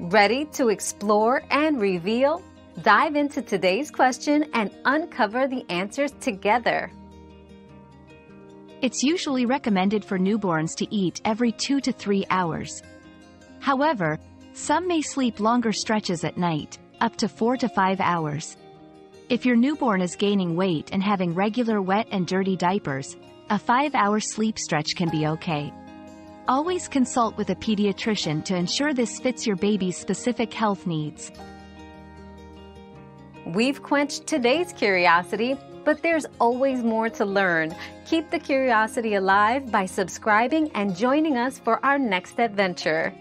Ready to explore and reveal? Dive into today's question and uncover the answers together. It's usually recommended for newborns to eat every two to three hours. However, some may sleep longer stretches at night, up to four to five hours. If your newborn is gaining weight and having regular wet and dirty diapers, a five-hour sleep stretch can be okay. Always consult with a pediatrician to ensure this fits your baby's specific health needs. We've quenched today's curiosity, but there's always more to learn. Keep the curiosity alive by subscribing and joining us for our next adventure.